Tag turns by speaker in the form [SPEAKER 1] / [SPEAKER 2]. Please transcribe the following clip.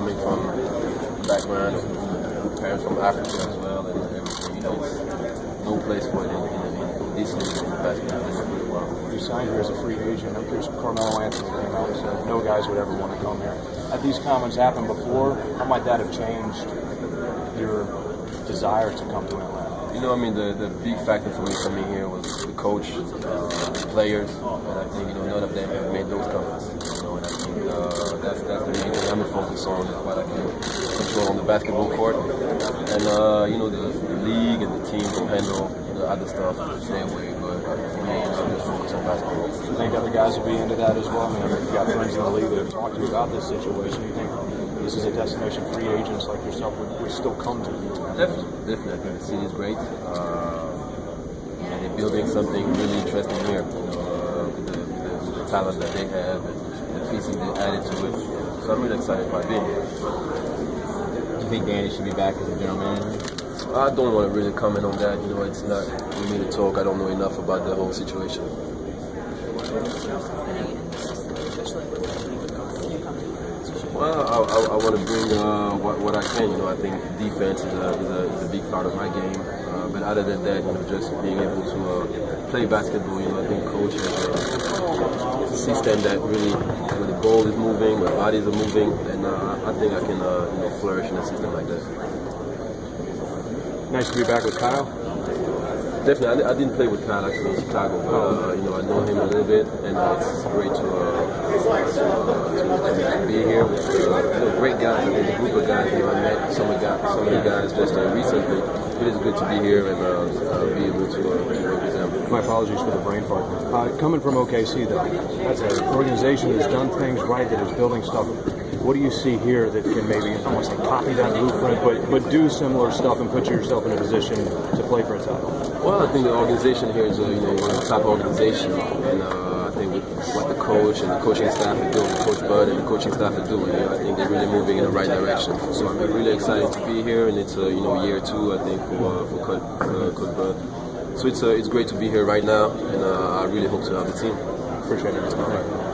[SPEAKER 1] coming from a background of parents from Africa as well, and everything. You know, no place for it in, in, in this league in basketball.
[SPEAKER 2] You signed here as a free agent. I'm curious, Carmelo Anthony came out and said no guys would ever want to come here. Had these comments happened before? How might that have changed your desire to come to Atlanta?
[SPEAKER 1] You know, I mean, the, the big factor for me coming here was the coach, uh, the players, and I think, you know, none of them have made those comments. You know, and I think uh, that's, that's the I'm on, is what I can control on the basketball court. And, uh, you know, the, the league and the team will handle the other stuff the same way, but for me, I'm just focused on basketball.
[SPEAKER 2] You think other guys would be into that as well? I mean, you've got friends in the league that have talked to you about this situation. You think this is a destination free agents like yourself would, would still come to?
[SPEAKER 1] Definitely, definitely. I think the city is great. Uh, and they're building something really interesting here. You know, uh, with, the, the, the talent that they have and the pieces they added to it. So I'm really excited about being here.
[SPEAKER 3] Do you think Danny should be back as a general manager?
[SPEAKER 1] I don't want to really comment on that. You know, it's not for me to talk. I don't know enough about the whole situation. Well, I, I, I want to bring uh, what, what I can. You know, I think defense is a, is a, is a big part of my game. Uh, but other than that, you know, just being able to uh, play basketball. You know, I think coach has system that really, when the ball is moving, when bodies are moving, and uh, I think I can, uh, you know, flourish in a system like that.
[SPEAKER 2] Nice to be back with Kyle.
[SPEAKER 1] Definitely, I, I, didn't play with Kyle actually in Chicago, but uh, you know I know him a little bit, and uh, it's great to, uh, to, to, to, be here with uh, you know, great guys. A group of guys. You know, I met some of, guys, some of the guys just uh, recently. It is good to be here and uh, uh be able to, uh, to them.
[SPEAKER 2] My apologies for the brain fart. Uh, coming from OKC, though, that's an organization that's done things right, that is building stuff what do you see here that can maybe almost copy that blueprint, but but do similar stuff and put yourself in a position to play for a title?
[SPEAKER 1] Well, I think the organization here is a, you know one of the top organizations, and uh, I think with what the coach and the coaching staff are doing, Coach Bud and the coaching staff are doing, you know, I think they're really moving in the right direction. So I'm really excited to be here, and it's uh, you know year two I think for uh, for Coach, uh, Coach Bud. So it's uh, it's great to be here right now, and uh, I really hope to have the team.
[SPEAKER 2] Appreciate it.